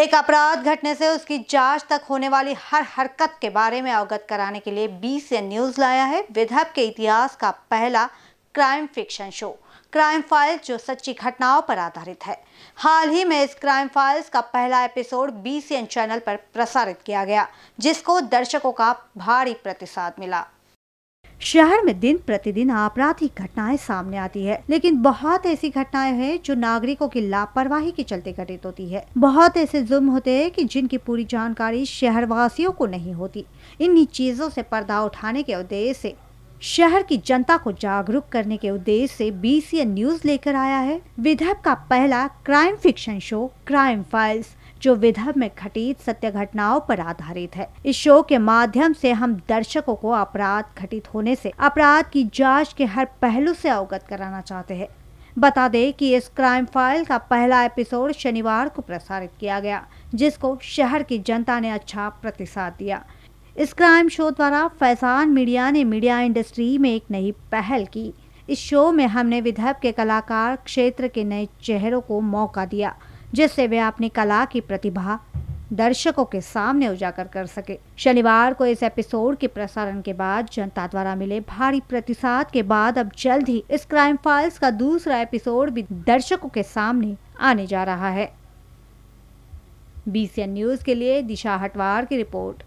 एक अपराध घटने से उसकी जाँच तक होने वाली हर हरकत के बारे में अवगत कराने के लिए बीसीएन न्यूज़ लाया है। विदर्भ के इतिहास का पहला crime fiction show crime files जो सच्ची घटनाओं पर आधारित है। हाल ही में इस क्राइम फाइल्स का पहला एपिसोड बीसीएन चैनल पर प्रसारित किया गया, जिसको दर्शकों का भारी प्रतिसाद मिला। शहर में दिन प्रतिदिन आपराधिक घटनाएँ सामने आती है, लेकिन बहुत ऐसी घटनाएँ हैं जो नागरिकों की लापरवाही के चलते घटित होती है। बहुत ऐसे जुर्म होते हैं कि जिनकी पूरी जानकारी शहरवासियों को नहीं होती। इन्हीं चीज़ों से पर्दा उठाने के उद्देश्य से शहर की जनता को जागरूक करने के उद्देश्य से बीसीएन न्यूज़ लेकर आया है। विदर्भ का पहला crime fiction show crime files जो विदर्भ में घटित सत्य घटनाओं पर आधारित है। इस शो के माध्यम से हम दर्शकों को अपराध घटित होने से, अपराध की जाँच के हर पहलू से अवगत कराना चाहते हैं। बता दें कि इस क्राइम फ़ाइल का पहला एपिसोड शनिवार को प्रसारित किया गया, जिसको शहर की जनता ने अच्छा प्रतिसाद दिया। इस क्राइम शो द्वारा फैजान मीडिया ने मीडिया इंडस्ट्री में एक नई पहल की। इस शो में हमने विदर्भ के कलाकार क्षेत्र के नए चेहरों को मौका दिया, जिससे वे अपनी कला की प्रतिभा दर्शकों के सामने उजागर कर सके। शनिवार को इस एपिसोड के प्रसारण के बाद जनता द्वारा मिले भारी प्रतिसाद के बाद अब जल्द ही इस क्राइम फाइल्स का दूसरा एपिसोड भी दर्शकों के सामने आने जा रहा है। बीसीएन न्यूज़ के लिए दिशा हटवार की रिपोर्ट।